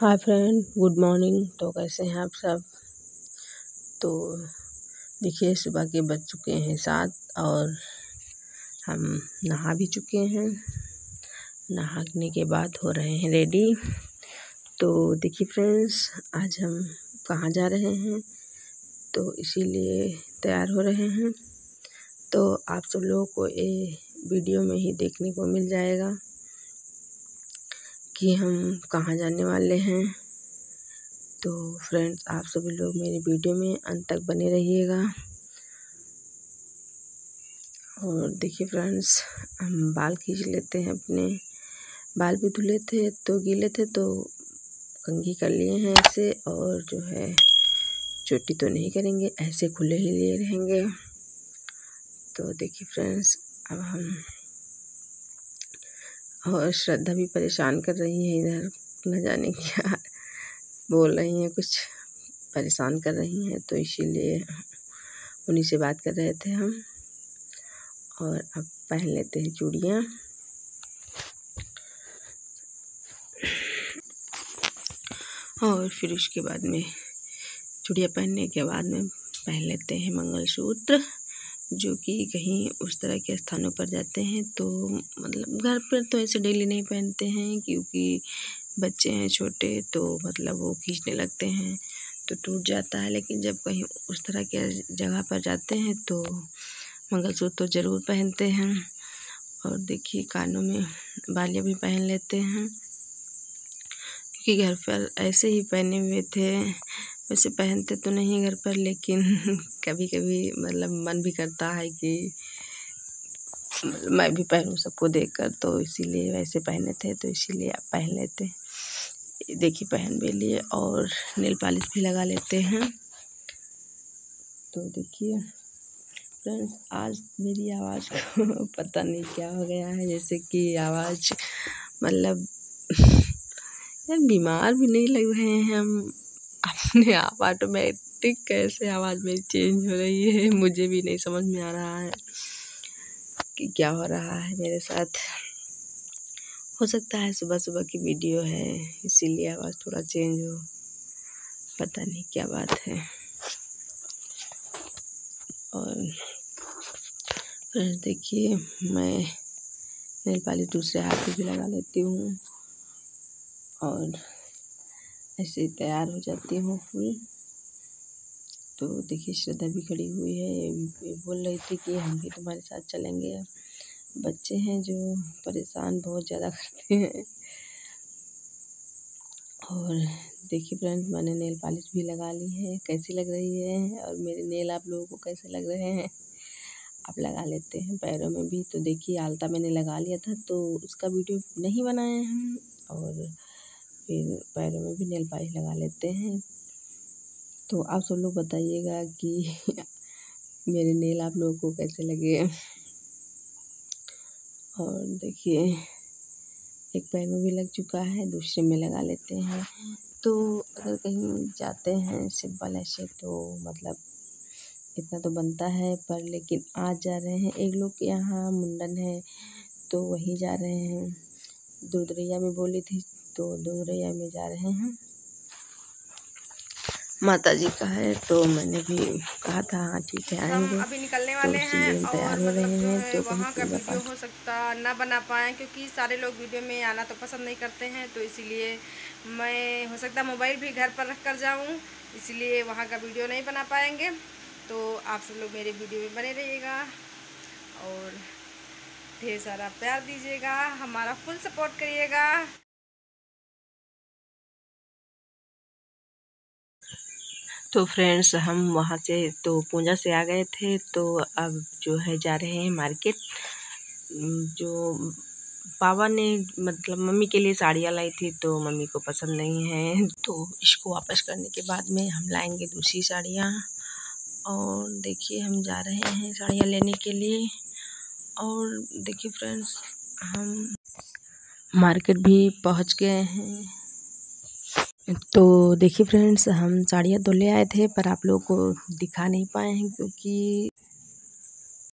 Hi friend, good morning. तो कैसे हैं आप सब? तो देखिए, सुबह के बज चुके हैं सात और हम नहा भी चुके हैं। नहाने के बाद हो रहे हैं रेडी। तो देखिए फ्रेंड्स, आज हम कहाँ जा रहे हैं? तो इसीलिए तैयार हो रहे हैं। तो आप सब लोगों को ये वीडियो में ही देखने को मिल जाएगा। कि हम कहाँ जाने वाले हैं। तो फ्रेंड्स, आप सभी लोग मेरी वीडियो में अंत तक बने रहिएगा। और देखिए फ्रेंड्स, हम बाल खींच लेते हैं अपने। बाल भी धुले थे तो गीले थे तो कंघी कर लिए हैं ऐसे। और जो है, चोटी तो नहीं करेंगे, ऐसे खुले ही लिए रहेंगे। तो देखिए फ्रेंड्स, अब हम और श्रद्धा भी परेशान कर रही है इधर, न जाने क्या बोल रही हैं, कुछ परेशान कर रही हैं तो इसीलिए उन्हीं से बात कर रहे थे हम। और अब पहन लेते हैं चूड़ियाँ। और फिर उसके बाद में चूड़ियाँ पहनने के बाद में पहन लेते हैं मंगलसूत्र। जो कि कहीं उस तरह के स्थानों पर जाते हैं तो मतलब घर पर तो ऐसे डेली नहीं पहनते हैं क्योंकि बच्चे हैं छोटे तो मतलब वो खींचने लगते हैं तो टूट जाता है। लेकिन जब कहीं उस तरह के जगह पर जाते हैं तो मंगलसूत्र तो ज़रूर पहनते हैं। और देखिए, कानों में बालियाँ भी पहन लेते हैं। क्योंकि घर पर ऐसे ही पहने हुए थे वैसे पहनते तो नहीं घर पर, लेकिन कभी कभी मतलब मन भी करता है कि मैं भी पहनूँ सबको देखकर तो इसीलिए वैसे पहने थे तो इसीलिए आप पहन लेते देखिए पहन भी लिए और नील पॉलिश भी लगा लेते हैं। तो देखिए फ्रेंड्स, आज मेरी आवाज़ को पता नहीं क्या हो गया है, जैसे कि आवाज़ मतलब यार बीमार भी नहीं लग रहे हैं हम। अपने आप ऑटोमेटिक कैसे आवाज़ मेरी चेंज हो रही है, मुझे भी नहीं समझ में आ रहा है कि क्या हो रहा है मेरे साथ। हो सकता है सुबह सुबह की वीडियो है, इसीलिए आवाज़ थोड़ा चेंज हो। पता नहीं क्या बात है। और फिर देखिए, मैं नेल पालिश दूसरे हाथ भी लगा लेती हूँ। और ऐसे तैयार हो जाती हूँ फूल। तो देखिए श्रद्धा भी खड़ी हुई है, ये बोल रही थी कि हम भी तुम्हारे साथ चलेंगे। बच्चे हैं जो परेशान बहुत ज़्यादा करते हैं। और देखिए फ्रेंड्स, मैंने नेल पॉलिश भी लगा ली है, कैसी लग रही है? और मेरे नेल आप लोगों को कैसे लग रहे हैं? आप लगा लेते हैं पैरों में भी। तो देखिए, आलता मैंने लगा लिया था तो उसका वीडियो नहीं बनाए हम। और फिर पैरों में भी नेल पालिश लगा लेते हैं। तो आप सब लोग बताइएगा कि मेरे नेल आप लोगों को कैसे लगे? और देखिए, एक पैर में भी लग चुका है, दूसरे में लगा लेते हैं। तो अगर कहीं जाते हैं सिंपल ऐसे तो मतलब इतना तो बनता है, पर लेकिन आज जा रहे हैं, एक लोग के यहाँ मुंडन है तो वहीं जा रहे हैं। दुर्दरिया में बोली थी तो दोरैया में जा रहे हैं। माता जी का है तो मैंने भी कहा था हाँ ठीक है आएँगे। अभी निकलने तो वाले तो हैं तैयार हो रहे हैं तो वहाँ का वीडियो हो सकता ना बना पाए क्योंकि सारे लोग वीडियो में आना तो पसंद नहीं करते हैं तो इसीलिए मैं हो सकता मोबाइल भी घर पर रख कर जाऊँ इसलिए वहाँ का वीडियो नहीं बना पाएँगे। तो आप सब लोग मेरे वीडियो में बने रहिएगा और ढेर सारा प्यार दीजिएगा हमारा फुल सपोर्ट करिएगा। तो फ्रेंड्स हम वहाँ से तो पूजा से आ गए थे तो अब जो है जा रहे हैं मार्केट जो पापा ने मतलब मम्मी के लिए साड़ियाँ लाई थी तो मम्मी को पसंद नहीं है। तो इसको वापस करने के बाद में हम लाएँगे दूसरी साड़ियाँ। और देखिए, हम जा रहे हैं साड़ियाँ लेने के लिए। और देखिए फ्रेंड्स हम मार्केट भी पहुँच गए हैं। तो देखिए फ्रेंड्स, हम साड़ियाँ तो ले आए थे, पर आप लोगों को दिखा नहीं पाए हैं क्योंकि